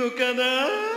のかな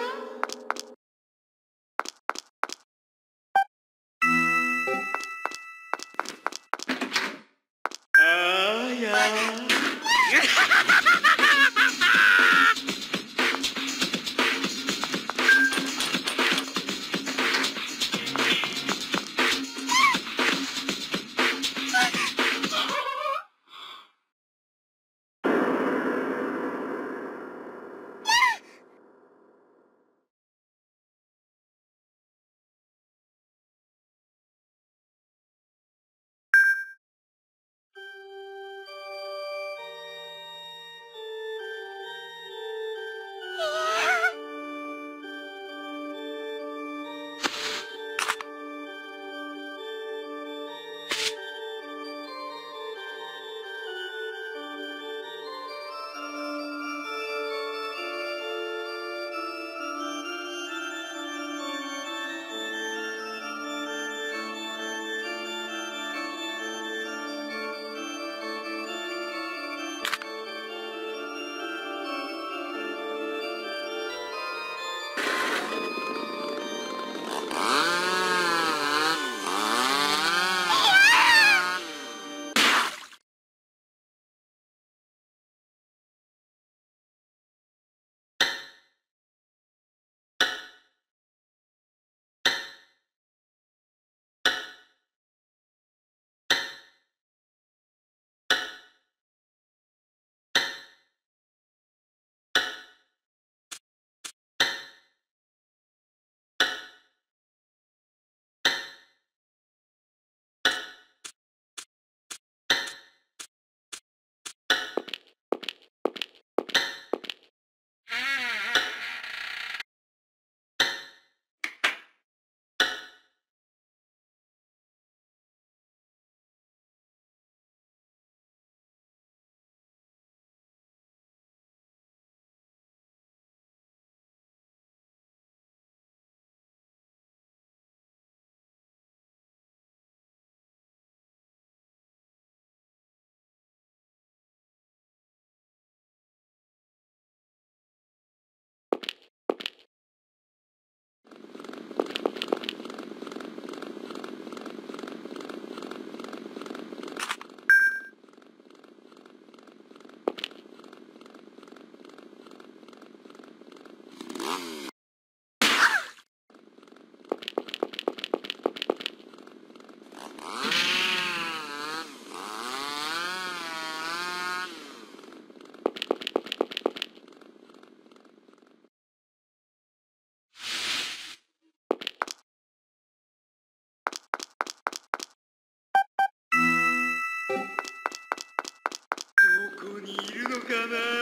Amen.